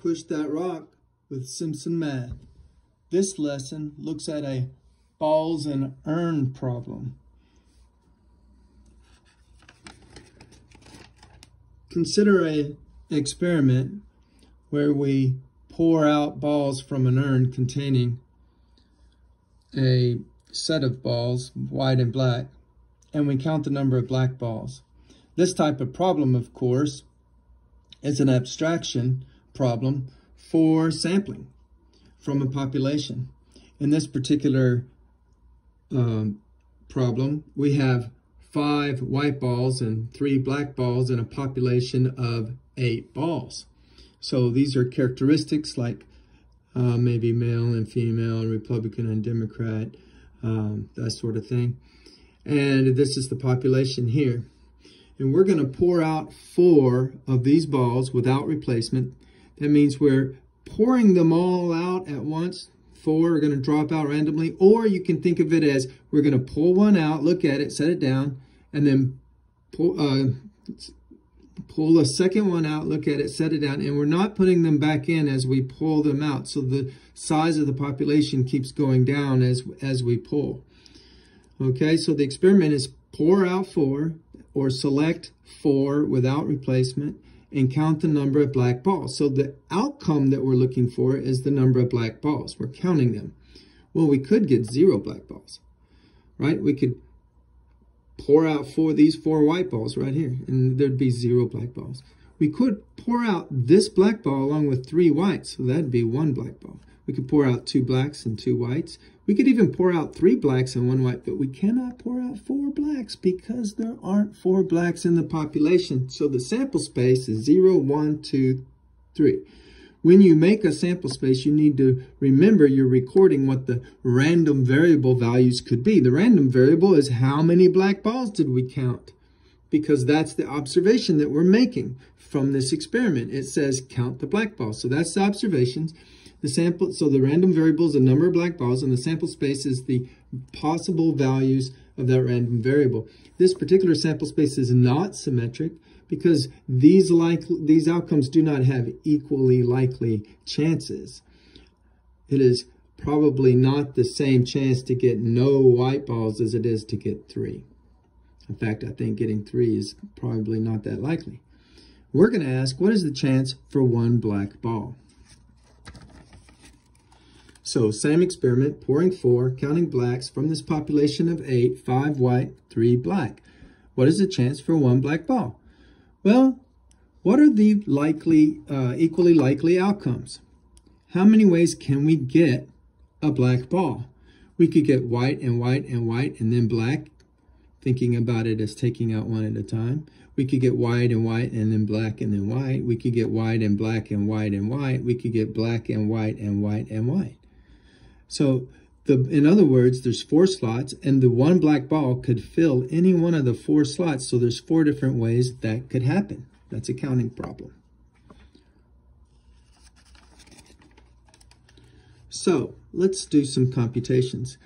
Push That Rock with Simpson Math. This lesson looks at a balls and urn problem. Consider a experiment where we pour out balls from an urn containing a set of balls, white and black, and we count the number of black balls. This type of problem, of course, is an abstraction problem for sampling from a population. In this particular um, problem, we have five white balls and three black balls in a population of eight balls. So these are characteristics like uh, maybe male and female, Republican and Democrat, um, that sort of thing. And this is the population here. And we're going to pour out four of these balls without replacement that means we're pouring them all out at once. Four are going to drop out randomly. Or you can think of it as we're going to pull one out, look at it, set it down, and then pull, uh, pull a second one out, look at it, set it down, and we're not putting them back in as we pull them out. So the size of the population keeps going down as, as we pull. Okay, so the experiment is pour out four or select four without replacement and count the number of black balls. So the outcome that we're looking for is the number of black balls. We're counting them. Well, we could get zero black balls, right? We could pour out four these four white balls right here, and there'd be zero black balls. We could pour out this black ball along with three whites, so that'd be one black ball. We could pour out two blacks and two whites. We could even pour out three blacks and one white, but we cannot pour out four blacks because there aren't four blacks in the population. So the sample space is zero, one, two, three. When you make a sample space, you need to remember you're recording what the random variable values could be. The random variable is how many black balls did we count? Because that's the observation that we're making from this experiment. It says count the black balls. So that's the observations. The sample, so the random variable is the number of black balls, and the sample space is the possible values of that random variable. This particular sample space is not symmetric because these like these outcomes do not have equally likely chances. It is probably not the same chance to get no white balls as it is to get three. In fact, I think getting three is probably not that likely. We're going to ask, what is the chance for one black ball? So same experiment, pouring four, counting blacks from this population of eight, five white, three black. What is the chance for one black ball? Well, what are the likely, uh, equally likely outcomes? How many ways can we get a black ball? We could get white and white and white and then black, thinking about it as taking out one at a time. We could get white and white and then black and then white. We could get white and black and white and white. We could get black and white and white and white. So the, in other words, there's four slots and the one black ball could fill any one of the four slots. So there's four different ways that could happen. That's a counting problem. So let's do some computations.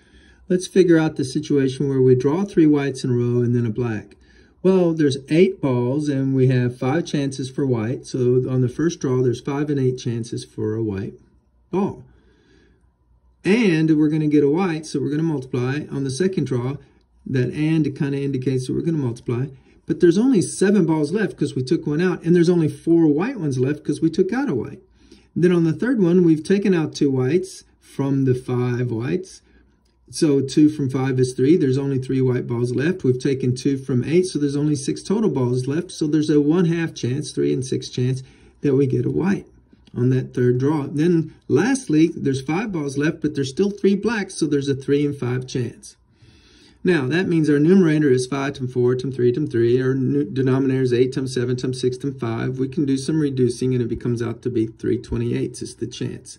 Let's figure out the situation where we draw three whites in a row and then a black. Well, there's eight balls and we have five chances for white. So on the first draw, there's five and eight chances for a white. And we're going to get a white, so we're going to multiply. On the second draw, that and kind of indicates that we're going to multiply. But there's only seven balls left because we took one out, and there's only four white ones left because we took out a white. Then on the third one, we've taken out two whites from the five whites. So two from five is three. There's only three white balls left. We've taken two from eight, so there's only six total balls left. So there's a one-half chance, three and six chance, that we get a white on that third draw. Then lastly, there's five balls left, but there's still three blacks, so there's a three and five chance. Now, that means our numerator is 5 times 4 times 3 times 3. Our denominator is 8 times 7 times 6 times 5. We can do some reducing, and it becomes out to be 3 28 is the chance.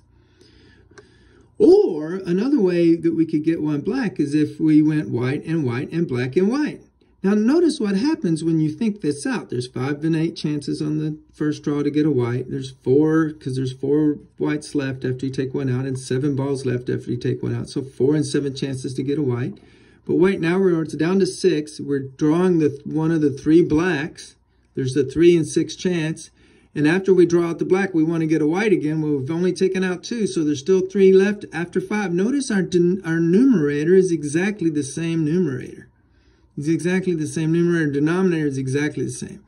Or another way that we could get one black is if we went white and white and black and white. Now notice what happens when you think this out. There's five and eight chances on the first draw to get a white. There's four, because there's four whites left after you take one out, and seven balls left after you take one out. So four and seven chances to get a white. But wait, now we're it's down to six. We're drawing the one of the three blacks. There's the three and six chance. And after we draw out the black, we want to get a white again. Well, we've only taken out two, so there's still three left after five. Notice our, our numerator is exactly the same numerator. It's exactly the same numerator. and Denominator is exactly the same.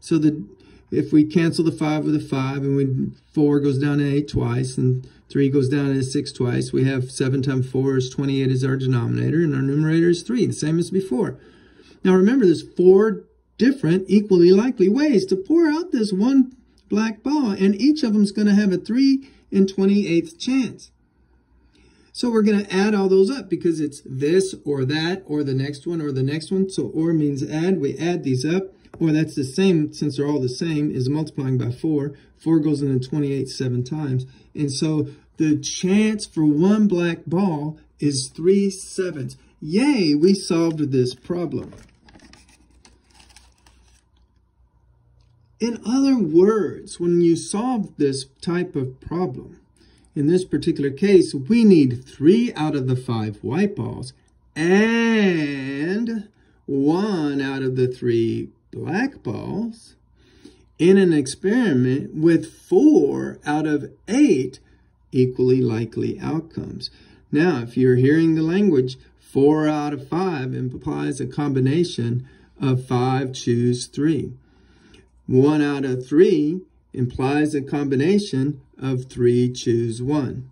So the if we cancel the 5 with a 5, and we 4 goes down to 8 twice, and 3 goes down to 6 twice, we have 7 times 4 is 28 is our denominator, and our numerator is 3, the same as before. Now remember, there's four different equally likely ways to pour out this one black ball, and each of them is going to have a 3 in 28th chance. So we're going to add all those up because it's this or that or the next one or the next one. So or means add. We add these up or that's the same, since they're all the same, is multiplying by 4. 4 goes into 28 seven times. And so the chance for one black ball is 3 sevenths. Yay, we solved this problem. In other words, when you solve this type of problem, in this particular case, we need three out of the five white balls and one out of the three black balls in an experiment with four out of eight equally likely outcomes. Now, if you're hearing the language, four out of five implies a combination of five choose three. One out of three implies a combination of three choose one.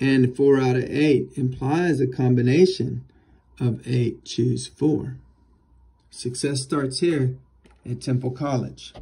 And four out of eight implies a combination of eight choose four. Success starts here at Temple College.